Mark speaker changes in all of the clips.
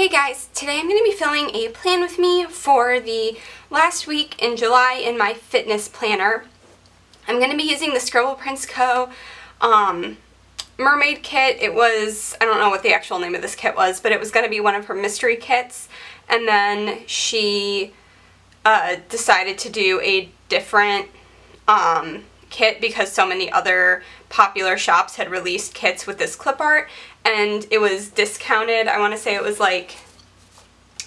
Speaker 1: Hey guys, today I'm going to be filling a plan with me for the last week in July in my fitness planner. I'm going to be using the Scribble Prints Co. Um, mermaid kit. It was, I don't know what the actual name of this kit was, but it was going to be one of her mystery kits. And then she uh, decided to do a different um, kit because so many other popular shops had released kits with this clip art and it was discounted. I want to say it was like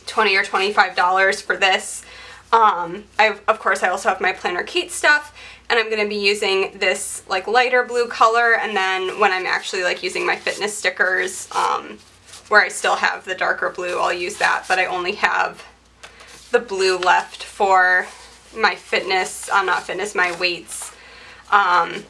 Speaker 1: 20 or $25 for this. Um, I, of course, I also have my Planner Kate stuff, and I'm going to be using this like lighter blue color, and then when I'm actually like using my fitness stickers, um, where I still have the darker blue, I'll use that, but I only have the blue left for my fitness, uh, not fitness, my weights. Um,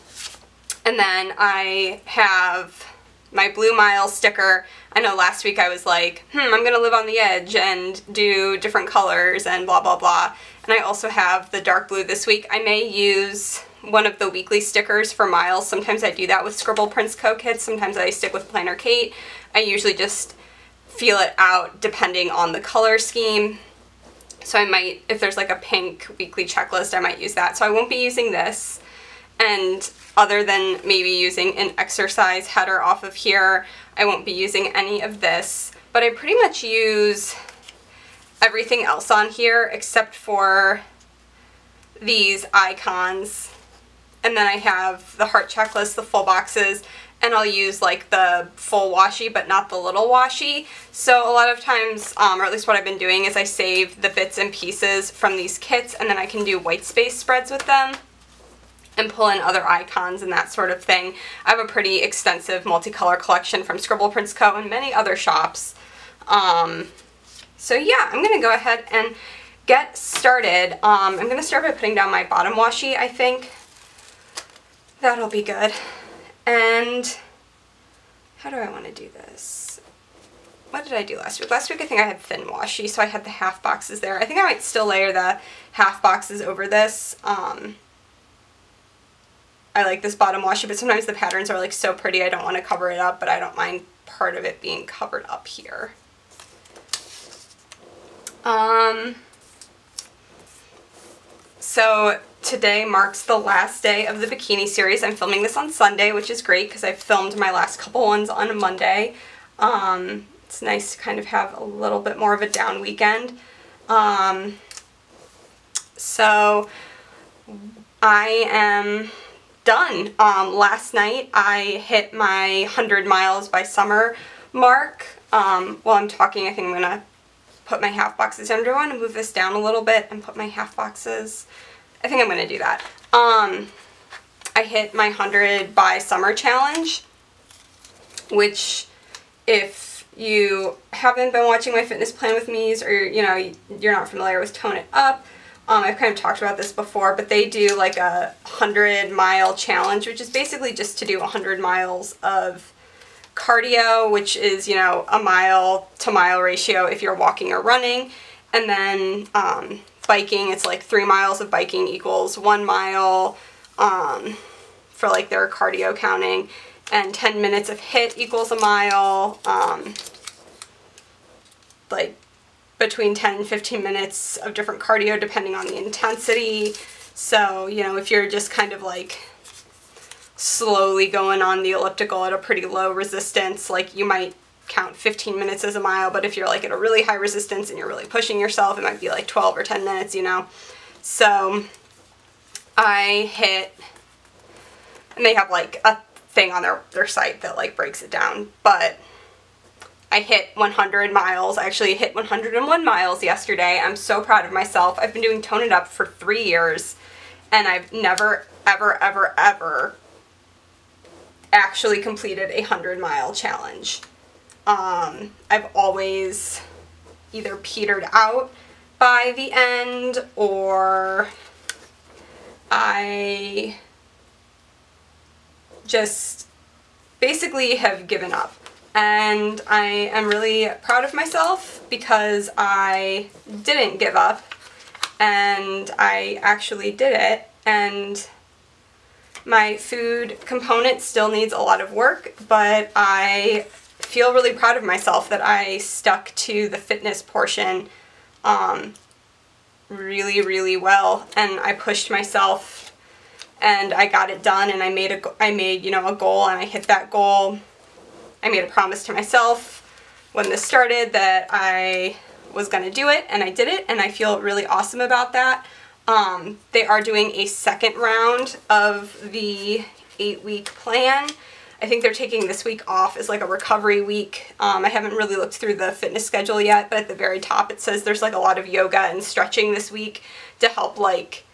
Speaker 1: and then I have my Blue Mile sticker. I know last week I was like, hmm, I'm to live on the edge and do different colors and blah, blah, blah. And I also have the dark blue this week. I may use one of the weekly stickers for Miles. Sometimes I do that with Scribble Prints Co. kits. Sometimes I stick with Planner Kate. I usually just feel it out depending on the color scheme. So I might, if there's like a pink weekly checklist, I might use that. So I won't be using this. And other than maybe using an exercise header off of here, I won't be using any of this. But I pretty much use everything else on here except for these icons. And then I have the heart checklist, the full boxes, and I'll use like the full washi but not the little washi. So a lot of times, um, or at least what I've been doing, is I save the bits and pieces from these kits and then I can do white space spreads with them and pull in other icons and that sort of thing. I have a pretty extensive multicolor collection from Scribble Prints Co. and many other shops. Um, so yeah, I'm going to go ahead and get started. Um, I'm going to start by putting down my bottom washi, I think. That'll be good. And how do I want to do this? What did I do last week? Last week I think I had thin washi, so I had the half boxes there. I think I might still layer the half boxes over this. Um, I like this bottom washi, but sometimes the patterns are like so pretty I don't want to cover it up, but I don't mind part of it being covered up here. Um, so today marks the last day of the bikini series. I'm filming this on Sunday, which is great because I've filmed my last couple ones on a Monday. Um, it's nice to kind of have a little bit more of a down weekend. Um, so I am done. Um, last night I hit my 100 miles by summer mark. Um, while I'm talking, I think I'm going to put my half boxes down. Do I want to move this down a little bit and put my half boxes? I think I'm going to do that. Um, I hit my 100 by summer challenge, which if you haven't been watching my fitness plan with me's or you know you're not familiar with Tone It Up, um, I've kind of talked about this before, but they do like a 100 mile challenge, which is basically just to do 100 miles of cardio, which is, you know, a mile to mile ratio if you're walking or running. And then um, biking, it's like three miles of biking equals one mile um, for like their cardio counting. And 10 minutes of HIIT equals a mile. Um, like between 10 and 15 minutes of different cardio depending on the intensity. So, you know, if you're just kind of like slowly going on the elliptical at a pretty low resistance, like you might count 15 minutes as a mile, but if you're like at a really high resistance and you're really pushing yourself, it might be like 12 or 10 minutes, you know. So I hit, and they have like a thing on their, their site that like breaks it down, but I hit 100 miles. I actually hit 101 miles yesterday. I'm so proud of myself. I've been doing Tone It Up for three years and I've never, ever, ever, ever actually completed a 100 mile challenge. Um, I've always either petered out by the end or I just basically have given up and I am really proud of myself because I didn't give up and I actually did it and my food component still needs a lot of work but I feel really proud of myself that I stuck to the fitness portion um, really, really well. And I pushed myself and I got it done and I made a, I made, you know, a goal and I hit that goal. I made a promise to myself when this started that I was going to do it and I did it and I feel really awesome about that. Um, they are doing a second round of the eight week plan. I think they're taking this week off as like a recovery week. Um, I haven't really looked through the fitness schedule yet, but at the very top it says there's like a lot of yoga and stretching this week to help like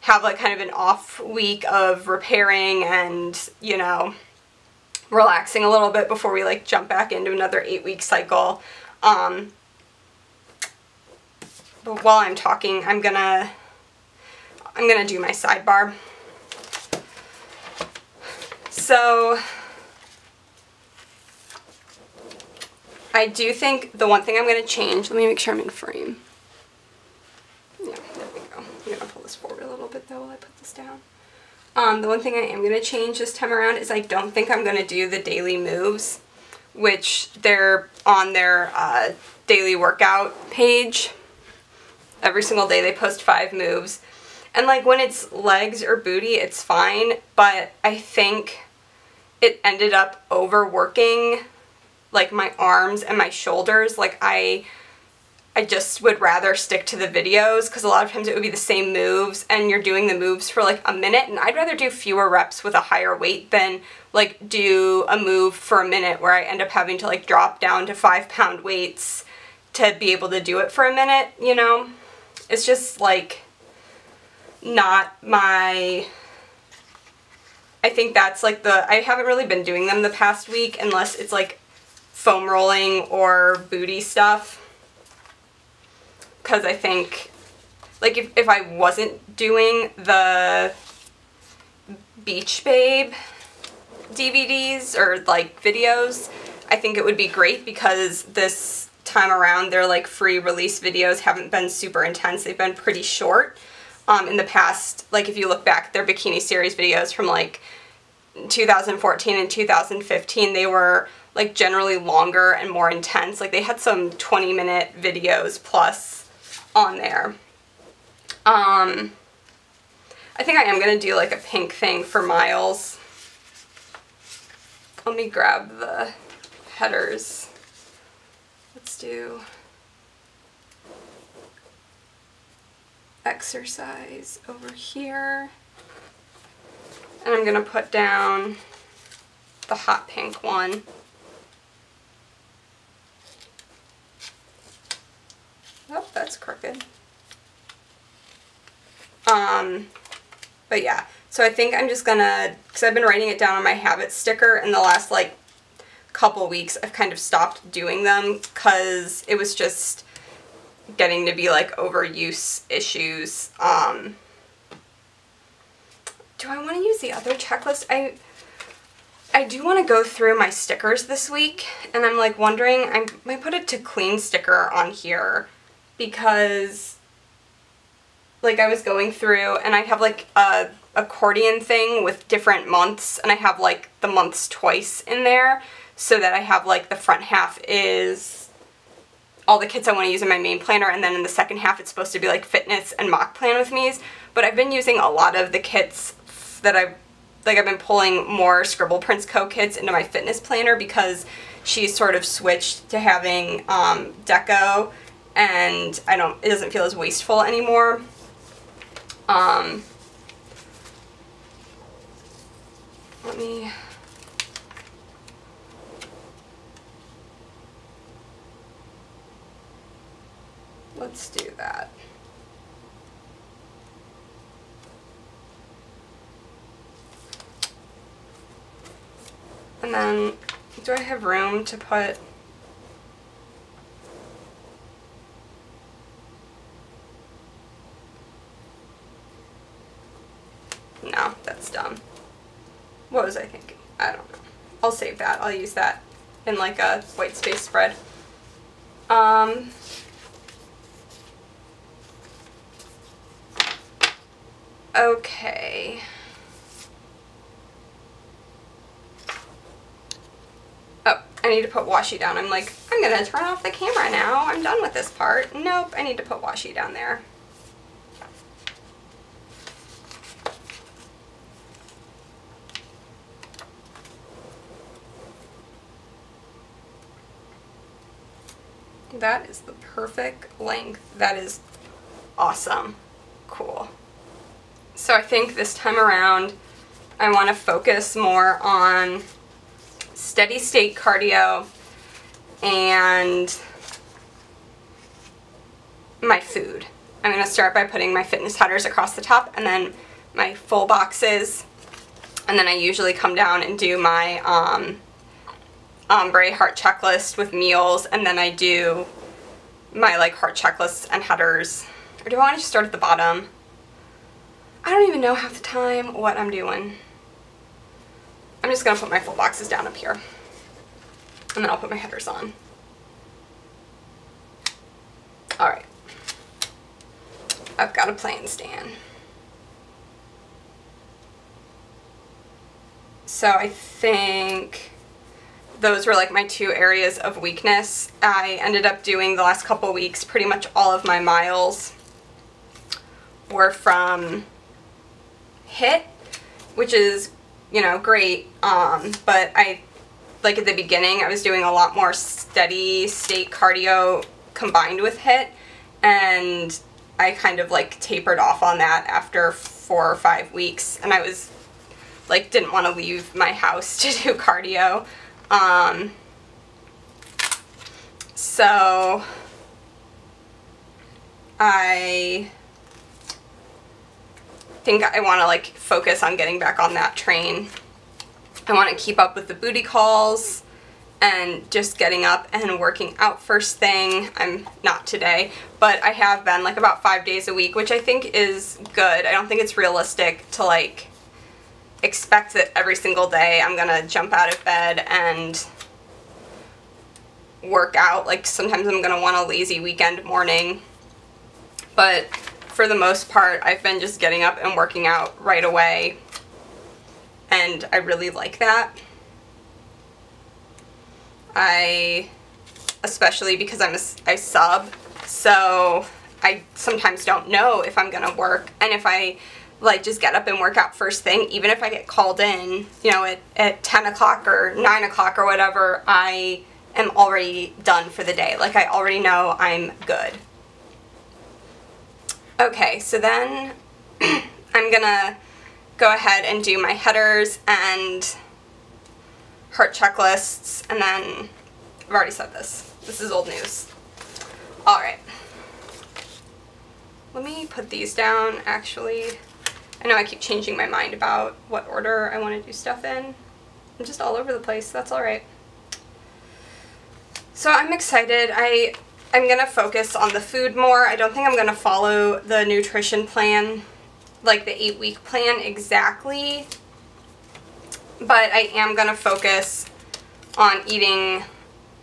Speaker 1: have like kind of an off week of repairing and, you know, relaxing a little bit before we like jump back into another eight week cycle. Um, but while I'm talking, I'm gonna, I'm gonna do my sidebar. So, I do think the one thing I'm gonna change, let me make sure I'm in frame. Yeah, there we go. I'm gonna pull this forward a little bit though while I put this down. Um, the one thing I am going to change this time around is I don't think I'm going to do the daily moves, which they're on their uh, daily workout page. Every single day they post five moves. And like when it's legs or booty, it's fine, but I think it ended up overworking like my arms and my shoulders. Like I I just would rather stick to the videos because a lot of times it would be the same moves and you're doing the moves for like a minute and I'd rather do fewer reps with a higher weight than like do a move for a minute where I end up having to like drop down to five pound weights to be able to do it for a minute, you know? It's just like not my I think that's like the I haven't really been doing them the past week unless it's like foam rolling or booty stuff because I think, like, if, if I wasn't doing the Beach Babe DVDs or, like, videos, I think it would be great because this time around their, like, free release videos haven't been super intense. They've been pretty short. Um, in the past, like, if you look back their Bikini Series videos from, like, 2014 and 2015, they were like generally longer and more intense. Like they had some 20 minute videos plus on there. Um, I think I am going to do like a pink thing for Miles. Let me grab the headers. Let's do exercise over here. And I'm going to put down the hot pink one. Oh, that's crooked. Um, but yeah, so I think I'm just gonna, because I've been writing it down on my habit sticker in the last like couple weeks, I've kind of stopped doing them because it was just getting to be like overuse issues. Um, do I want to use the other checklist? I I do want to go through my stickers this week, and I'm like wondering, I might put a to clean sticker on here because like I was going through and I have like a accordion thing with different months and I have like the months twice in there so that I have like the front half is all the kits I want to use in my main planner and then in the second half it's supposed to be like fitness and mock plan with me's but I've been using a lot of the kits that I've like I've been pulling more Scribble Prints Co kits into my fitness planner because she's sort of switched to having um, deco and I don't, it doesn't feel as wasteful anymore. Um, let me, let's do that. And then, do I have room to put No, that's dumb. What was I thinking? I don't know. I'll save that. I'll use that in like a white space spread. Um, okay. Oh, I need to put washi down. I'm like, I'm gonna turn off the camera now. I'm done with this part. Nope, I need to put washi down there. That is the perfect length. That is awesome. Cool. So I think this time around I want to focus more on steady state cardio and my food. I'm going to start by putting my fitness headers across the top and then my full boxes and then I usually come down and do my um, Um, ombre heart checklist with meals and then I do my like heart checklists and headers or do I want to start at the bottom? I don't even know half the time what I'm doing. I'm just going to put my full boxes down up here. And then I'll put my headers on. Alright. I've got a plan, Stan. So I think those were like my two areas of weakness. I ended up doing the last couple weeks pretty much all of my miles were from HIIT, which is, you know, great. Um, but I, like at the beginning, I was doing a lot more steady state cardio combined with HIIT. And I kind of like tapered off on that after four or five weeks. And I was like, didn't want to leave my house to do cardio. Um, so I think I want to like focus on getting back on that train. I want to keep up with the booty calls and just getting up and working out first thing. I'm not today, but I have been like about five days a week, which I think is good. I don't think it's realistic to like expect that every single day I'm gonna jump out of bed and work out. Like sometimes I'm gonna want a lazy weekend morning, but for the most part, I've been just getting up and working out right away. And I really like that. I, especially because I'm a, I sub, so I sometimes don't know if I'm to work. And if I like just get up and work out first thing, even if I get called in, you know, at, at 10 o'clock or 9 o'clock or whatever, I am already done for the day. Like I already know I'm good. Okay, so then I'm gonna go ahead and do my headers and heart checklists, and then I've already said this. This is old news. Alright. Let me put these down, actually. I know I keep changing my mind about what order I want to do stuff in. I'm just all over the place. That's alright. So I'm excited. I I'm going to focus on the food more. I don't think I'm going to follow the nutrition plan, like the eight week plan exactly, but I am going to focus on eating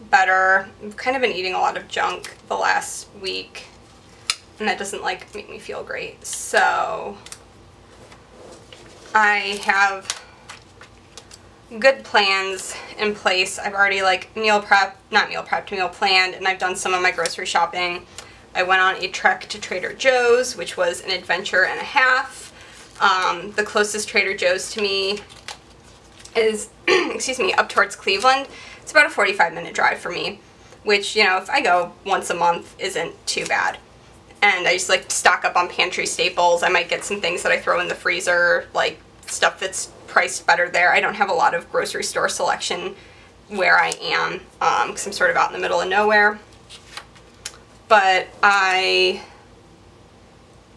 Speaker 1: better. I've kind of been eating a lot of junk the last week, and that doesn't like make me feel great. So I have good plans in place. I've already like meal prep, not meal prepped, meal planned, and I've done some of my grocery shopping. I went on a trek to Trader Joe's, which was an adventure and a half. Um, the closest Trader Joe's to me is, excuse me, up towards Cleveland. It's about a 45 minute drive for me, which, you know, if I go once a month isn't too bad. And I just like stock up on pantry staples. I might get some things that I throw in the freezer, like stuff that's priced better there. I don't have a lot of grocery store selection where I am because um, I'm sort of out in the middle of nowhere. But I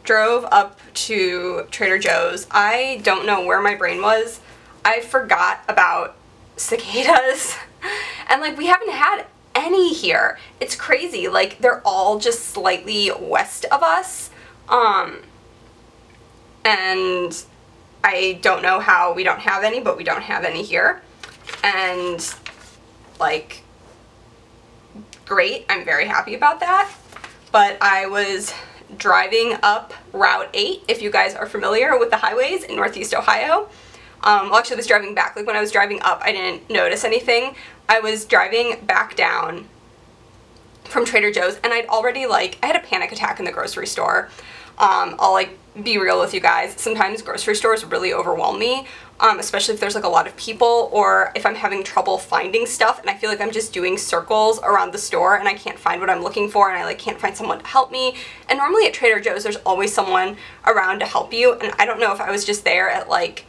Speaker 1: drove up to Trader Joe's. I don't know where my brain was. I forgot about cicadas. and like we haven't had any here. It's crazy. Like they're all just slightly west of us. Um and I don't know how we don't have any, but we don't have any here. And like, great, I'm very happy about that. But I was driving up Route 8, if you guys are familiar with the highways in Northeast Ohio. Um, well, actually, I was driving back. Like when I was driving up, I didn't notice anything. I was driving back down from Trader Joe's, and I'd already like I had a panic attack in the grocery store. Um, I'll like be real with you guys. Sometimes grocery stores really overwhelm me, um, especially if there's like a lot of people or if I'm having trouble finding stuff and I feel like I'm just doing circles around the store and I can't find what I'm looking for and I like can't find someone to help me. And normally at Trader Joe's there's always someone around to help you and I don't know if I was just there at like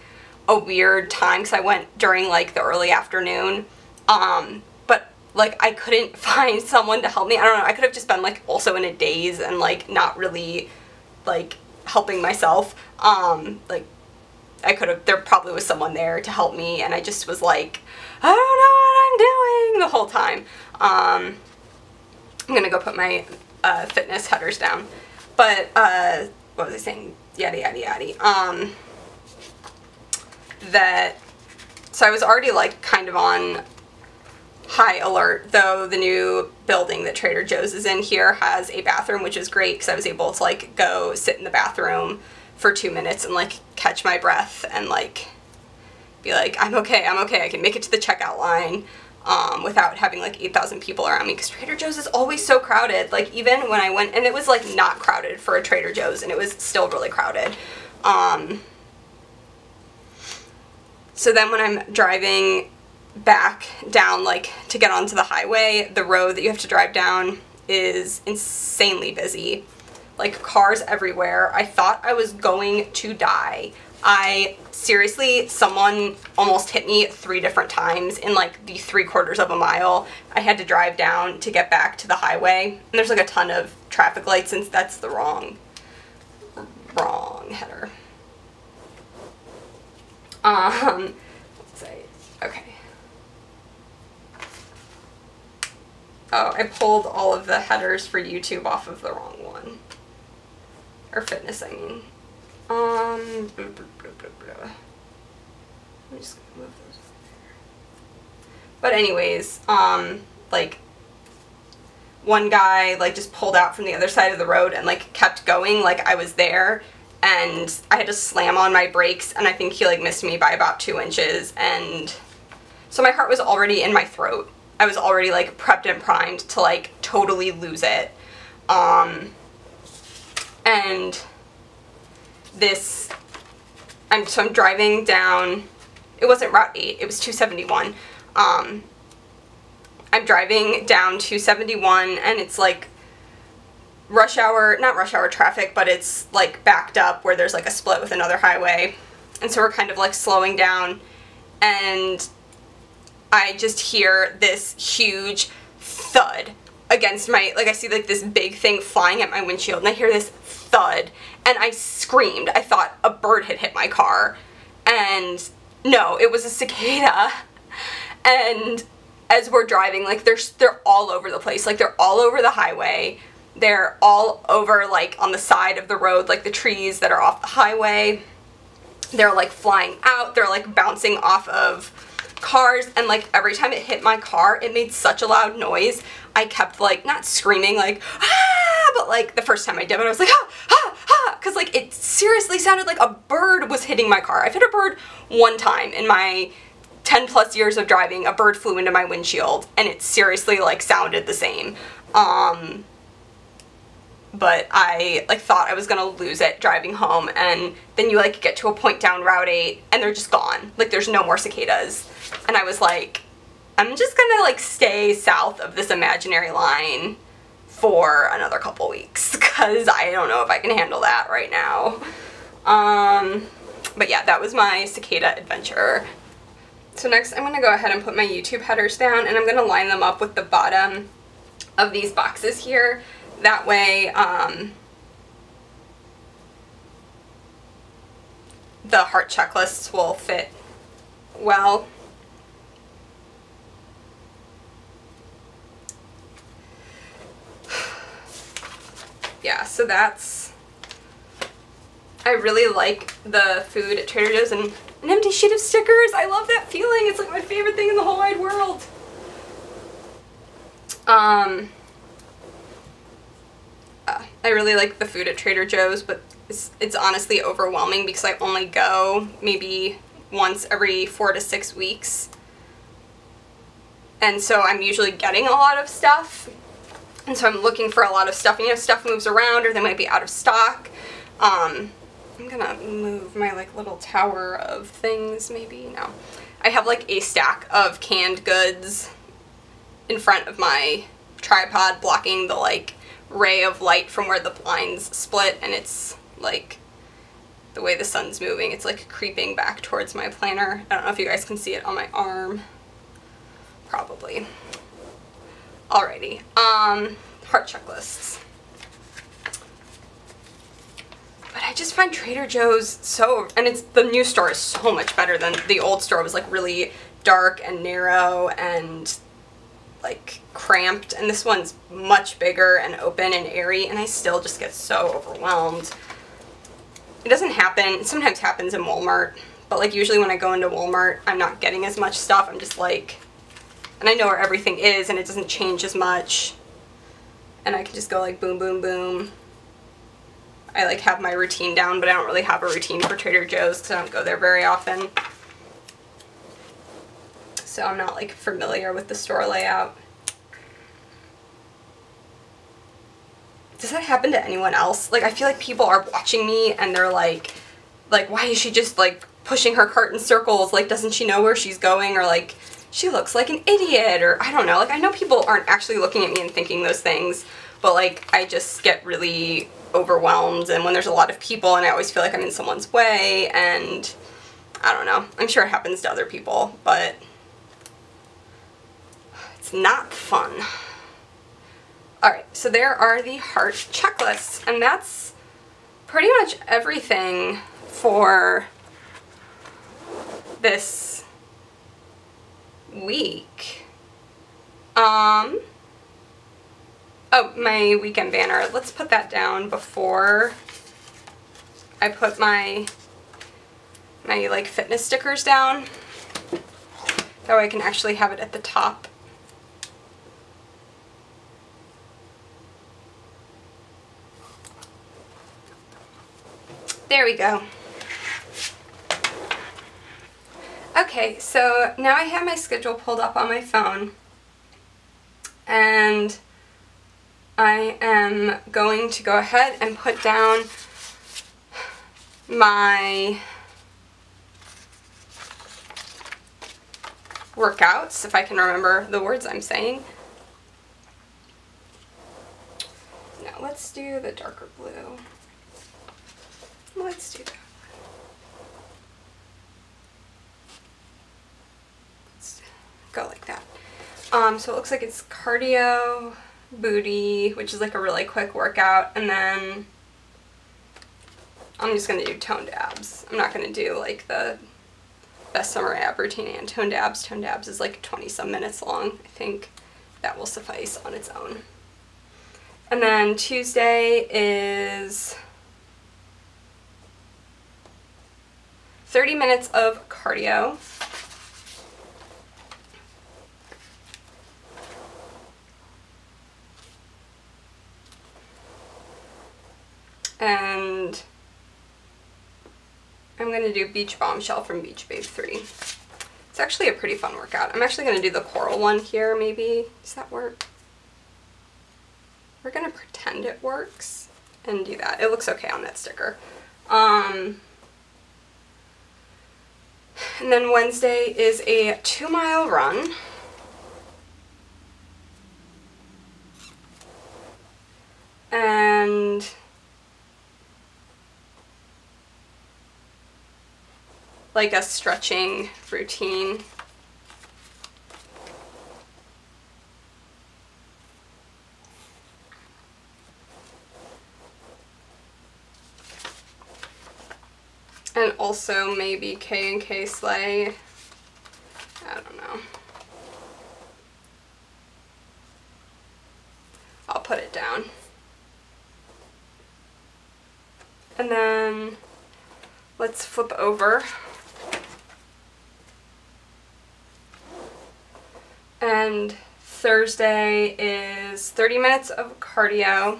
Speaker 1: a weird time because I went during like the early afternoon. Um, but like I couldn't find someone to help me. I don't know. I could have just been like also in a daze and like not really like helping myself. Um, like I could have, there probably was someone there to help me and I just was like, I don't know what I'm doing the whole time. Um, I'm gonna go put my uh, fitness headers down. But, uh, what was I saying? Yada, yada, yada. Um, that, so I was already like kind of on high alert, though the new building that Trader Joe's is in here has a bathroom, which is great because I was able to like go sit in the bathroom for two minutes and like catch my breath and like be like, I'm okay, I'm okay, I can make it to the checkout line um, without having like 8,000 people around me because Trader Joe's is always so crowded. Like even when I went, and it was like not crowded for a Trader Joe's and it was still really crowded. Um, so then when I'm driving back down like to get onto the highway, the road that you have to drive down is insanely busy. Like cars everywhere. I thought I was going to die. I seriously, someone almost hit me three different times in like the three quarters of a mile. I had to drive down to get back to the highway. And there's like a ton of traffic lights since that's the wrong, wrong header. Um, okay. Oh, I pulled all of the headers for YouTube off of the wrong one. Or fitness, I mean. Um, blah, blah, blah, I'm just gonna move those But anyways, um, like, one guy, like, just pulled out from the other side of the road and, like, kept going like I was there. And I had to slam on my brakes, and I think he, like, missed me by about two inches. And so my heart was already in my throat I was already like prepped and primed to like totally lose it. Um, and this, I'm, so I'm driving down, it wasn't Route 8, it was 271. Um, I'm driving down 271 and it's like rush hour, not rush hour traffic, but it's like backed up where there's like a split with another highway. And so we're kind of like slowing down and I just hear this huge thud against my, like I see like this big thing flying at my windshield and I hear this thud and I screamed. I thought a bird had hit my car and no, it was a cicada. And as we're driving, like they're, they're all over the place. Like they're all over the highway. They're all over like on the side of the road, like the trees that are off the highway. They're like flying out. They're like bouncing off of cars. And like every time it hit my car it made such a loud noise. I kept like not screaming like ah! but like the first time I did it I was like ah ah ah because like it seriously sounded like a bird was hitting my car. I've hit a bird one time in my 10 plus years of driving. A bird flew into my windshield and it seriously like sounded the same. Um but I like thought I was gonna lose it driving home and then you like get to a point down Route 8 and they're just gone. Like there's no more cicadas. And I was like, I'm just gonna like stay south of this imaginary line for another couple weeks because I don't know if I can handle that right now. Um, but yeah, that was my cicada adventure. So next I'm gonna go ahead and put my YouTube headers down and I'm gonna line them up with the bottom of these boxes here that way um, the heart checklists will fit well. yeah, so that's, I really like the food at Trader Joe's and an empty sheet of stickers. I love that feeling. It's like my favorite thing in the whole wide world. Um, I really like the food at Trader Joe's, but it's, it's honestly overwhelming because I only go maybe once every four to six weeks. And so I'm usually getting a lot of stuff. And so I'm looking for a lot of stuff. And, you know, stuff moves around or they might be out of stock. Um, I'm gonna move my like little tower of things maybe. No. I have like a stack of canned goods in front of my tripod blocking the like ray of light from where the blinds split and it's like the way the sun's moving it's like creeping back towards my planner. I don't know if you guys can see it on my arm. Probably. Alrighty. Um heart checklists. But I just find Trader Joe's so, and it's, the new store is so much better than the old store it was like really dark and narrow and like cramped and this one's much bigger and open and airy and I still just get so overwhelmed. It doesn't happen, it sometimes happens in Walmart, but like usually when I go into Walmart I'm not getting as much stuff, I'm just like, and I know where everything is and it doesn't change as much and I can just go like boom boom boom I like have my routine down, but I don't really have a routine for Trader Joe's because I don't go there very often. So I'm not like familiar with the store layout. Does that happen to anyone else? Like I feel like people are watching me and they're like, like why is she just like pushing her cart in circles? Like doesn't she know where she's going? Or like she looks like an idiot or I don't know. Like I know people aren't actually looking at me and thinking those things, but like I just get really overwhelmed and when there's a lot of people and I always feel like I'm in someone's way and I don't know. I'm sure it happens to other people, but not fun. Alright, so there are the heart checklists and that's pretty much everything for this week. Um, Oh, my weekend banner. Let's put that down before I put my my like fitness stickers down. That way I can actually have it at the top. There we go. Okay, so now I have my schedule pulled up on my phone and I am going to go ahead and put down my workouts, if I can remember the words I'm saying. Now let's do the darker blue. Let's do that. Let's go like that. Um, so it looks like it's cardio, booty, which is like a really quick workout, and then I'm just going to do toned abs. I'm not going to do like the best summer ab routine and toned abs. Toned abs is like 20 some minutes long. I think that will suffice on its own. And then Tuesday is 30 minutes of cardio. and I'm going to do Beach Bombshell from Beach Babe 3. It's actually a pretty fun workout. I'm actually going to do the coral one here, maybe. Does that work? We're going to pretend it works and do that. It looks okay on that sticker. Um, and then Wednesday is a two mile run. And like a stretching routine. And also maybe K and K Slay. I don't know. I'll put it down. And then let's flip over and Thursday is 30 minutes of cardio.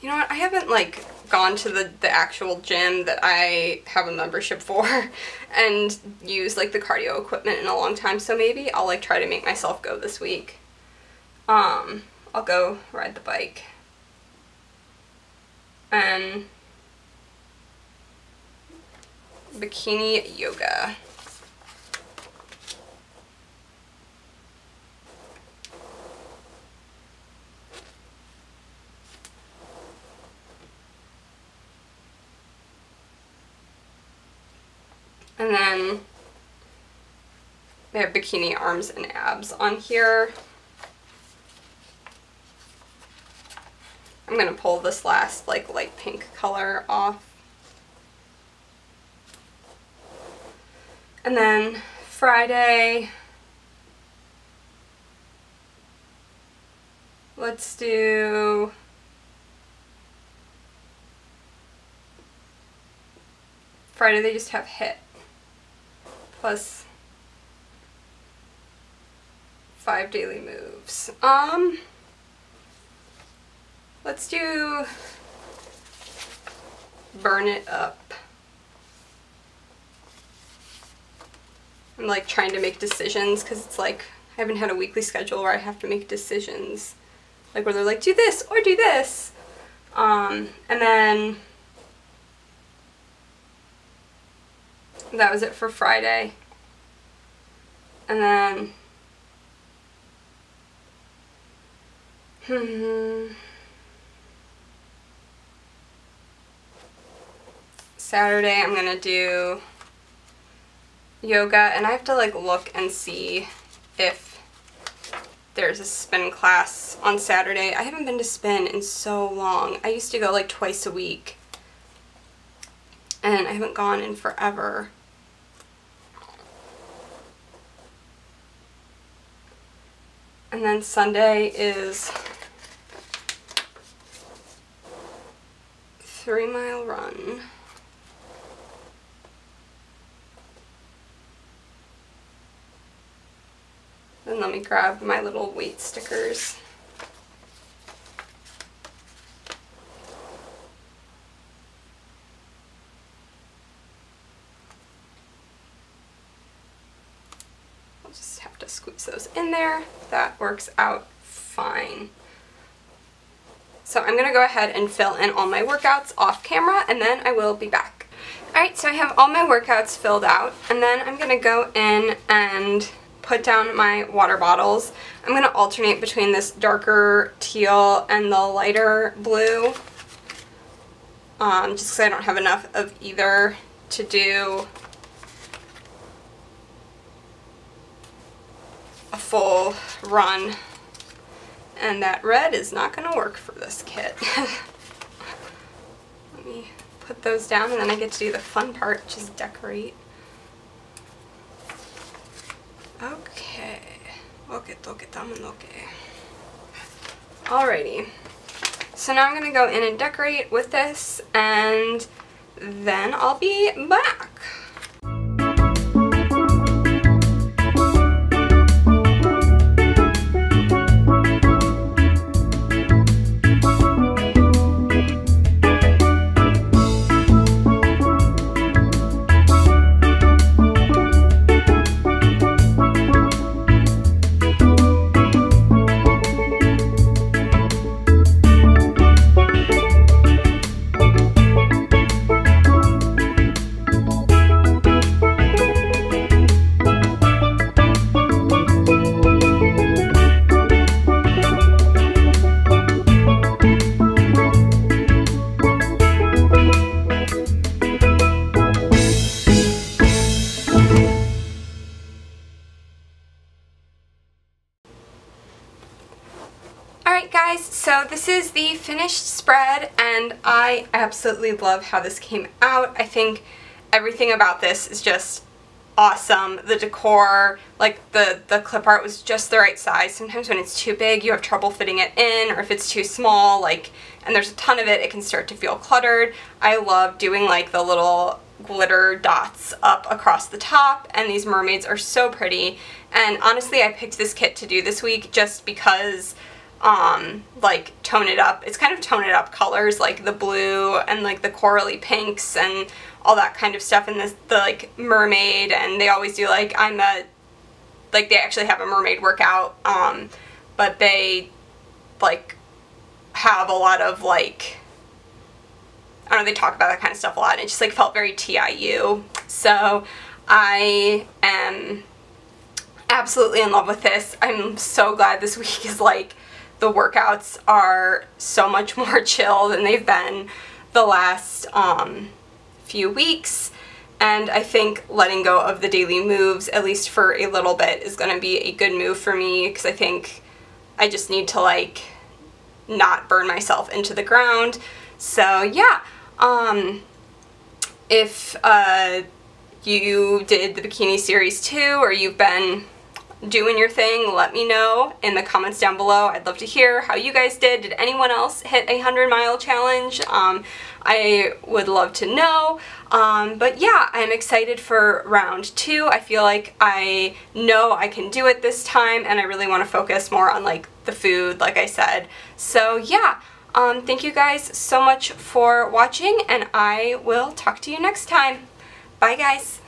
Speaker 1: You know what? I haven't like gone to the, the actual gym that I have a membership for and use like the cardio equipment in a long time. So maybe I'll like try to make myself go this week. Um, I'll go ride the bike. And bikini yoga. And then we have bikini arms and abs on here. I'm going to pull this last like light pink color off. And then Friday, let's do Friday they just have HIIT plus five daily moves. Um, let's do burn it up. I'm like trying to make decisions because it's like I haven't had a weekly schedule where I have to make decisions. Like where they're like, do this or do this. Um, and then that was it for Friday. And then hmm, Saturday I'm gonna do yoga and I have to like look and see if there's a spin class on Saturday. I haven't been to spin in so long. I used to go like twice a week and I haven't gone in forever. And then Sunday is three mile run. And let me grab my little weight stickers. I'll just those in there. That works out fine. So I'm going to go ahead and fill in all my workouts off camera and then I will be back. Alright, so I have all my workouts filled out and then I'm going to go in and put down my water bottles. I'm going to alternate between this darker teal and the lighter blue um, just because I don't have enough of either to do full run. And that red is not going to work for this kit. Let me put those down and then I get to do the fun part, is decorate. Okay. Okay, toque, okay. Alrighty. So now I'm going to go in and decorate with this and then I'll be back. Guys, so this is the finished spread and I absolutely love how this came out. I think everything about this is just awesome. The decor, like the, the clip art was just the right size. Sometimes when it's too big you have trouble fitting it in or if it's too small like and there's a ton of it it can start to feel cluttered. I love doing like the little glitter dots up across the top and these mermaids are so pretty and honestly I picked this kit to do this week just because um, like tone it up. It's kind of tone it up colors like the blue and like the corally pinks and all that kind of stuff and the, the like mermaid and they always do like I'm a like they actually have a mermaid workout um, but they like have a lot of like I don't know they talk about that kind of stuff a lot and it just like felt very TIU so I am absolutely in love with this I'm so glad this week is like the workouts are so much more chill than they've been the last um, few weeks and I think letting go of the daily moves, at least for a little bit, is going to be a good move for me because I think I just need to like not burn myself into the ground. So yeah, um, if uh, you did the bikini series too or you've been doing your thing, let me know in the comments down below. I'd love to hear how you guys did. Did anyone else hit a 100 mile challenge? Um, I would love to know. Um, but yeah, I'm excited for round two. I feel like I know I can do it this time and I really want to focus more on like the food, like I said. So yeah, um, thank you guys so much for watching and I will talk to you next time. Bye guys.